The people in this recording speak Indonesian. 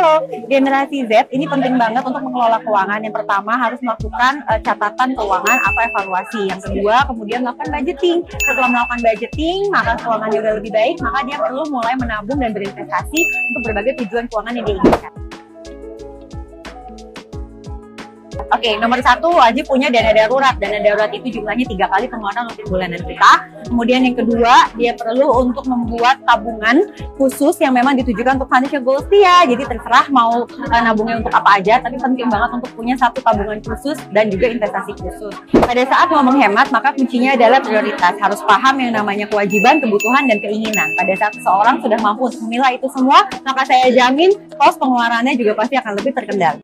Halo, generasi Z ini penting banget untuk mengelola keuangan. Yang pertama harus melakukan uh, catatan keuangan atau evaluasi. Yang kedua, kemudian melakukan budgeting. Setelah melakukan budgeting, maka keuangannya udah lebih baik, maka dia perlu mulai menabung dan berinvestasi untuk berbagai tujuan keuangan yang dia Oke, okay, nomor satu wajib punya dana darurat. Dana darurat itu jumlahnya tiga kali pengeluaran untuk bulanan kita. Kemudian yang kedua, dia perlu untuk membuat tabungan khusus yang memang ditujukan untuk financial goals dia. Jadi terserah mau uh, nabungnya untuk apa aja, tapi penting banget untuk punya satu tabungan khusus dan juga investasi khusus. Pada saat mau menghemat, maka kuncinya adalah prioritas. Harus paham yang namanya kewajiban, kebutuhan, dan keinginan. Pada saat seseorang sudah mampu memilah itu semua, maka saya jamin pos pengeluarannya juga pasti akan lebih terkendali.